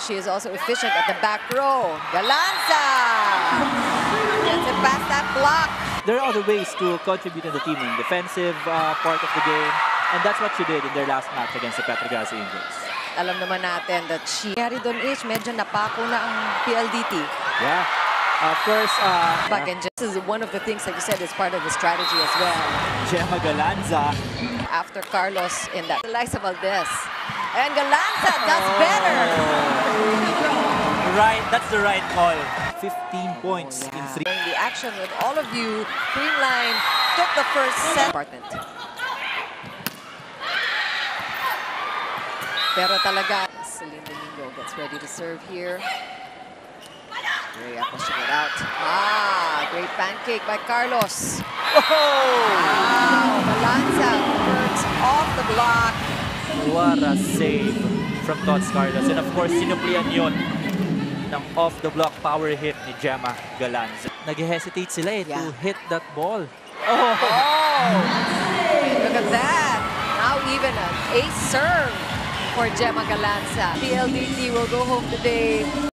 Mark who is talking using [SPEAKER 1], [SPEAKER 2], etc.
[SPEAKER 1] she is also efficient at the back row. Galanza gets it past that block.
[SPEAKER 2] There are other ways to contribute in the team, in defensive uh, part of the game. And that's what she did in their last match against the Petro Gazz Angels.
[SPEAKER 1] Alam naman natin that she... Nangyari doon is medyo napako na ang PLDT.
[SPEAKER 2] Yeah. Of course, uh,
[SPEAKER 1] Back and just, this is one of the things that you said is part of the strategy as well.
[SPEAKER 2] Jema Galanza.
[SPEAKER 1] After Carlos in that. Alyssa Valdez. And Galanza does better.
[SPEAKER 2] Right, that's the right call. 15 points in three.
[SPEAKER 1] The action with all of you, Creamline took the first set. Department. Pero talaga, Celine Domingo gets ready to serve here. Rhea pushing it out. Ah, great pancake by Carlos. Wow, Galanza works off the block.
[SPEAKER 2] What a save from Tots Carlos. And of course, sinuplian yun ng off-the-block power hit ni Gemma Galanza. Nag-hesitate sila eh to
[SPEAKER 1] Yeah.
[SPEAKER 2] hit that ball. Oh!
[SPEAKER 1] Oh, look at that. Now even an ace serve for Gemma Galanza. PLDT will go home today